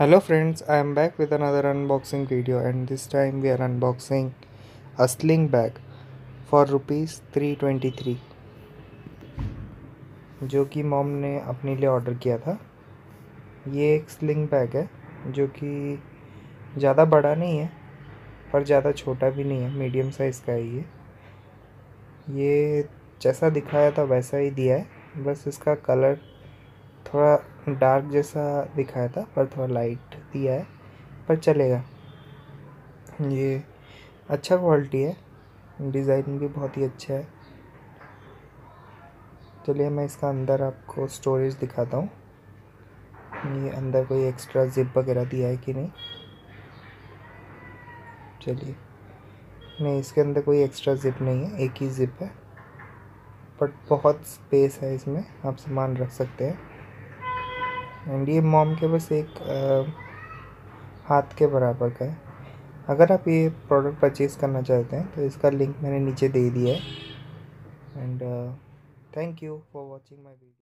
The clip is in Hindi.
Hello friends I am back with another unboxing video and this time we are unboxing a sling bag for rupees three twenty three जो कि मॉम ने अपने लिए ऑर्डर किया था। ये एक स्लिंग बैग है, जो कि ज़्यादा बड़ा नहीं है, पर ज़्यादा छोटा भी नहीं है मीडियम साइज़ का है ये। ये जैसा दिखाया था वैसा ही दिया है, बस इसका कलर थोड़ा डार्क जैसा दिखाया था, पर थोड़ा लाइट दिया है, पर चलेगा। ये अच्छा क्वालिटी है। डिज़ाइन भी बहुत ही अच्छा है। चलिए, मैं इसका अंदर आपको स्टोरेज दिखाता हूँ। ये अंदर कोई एक्स्ट्रा जिप वगैरह दिया है कि नहीं? चलिए। नहीं, इसके अंदर कोई एक्स्ट्रा जिप नहीं है, एक ही जिप है। बट बहुत स्पेस है इसमें, आप सामान रख सकते हैं। एंड ये मॉम के बस एक आ, हाथ के बराबर का है। अगर आप ये प्रोडक्ट परचेज़ करना चाहते हैं तो इसका लिंक मैंने नीचे दे दिया है। And thank you for watching my video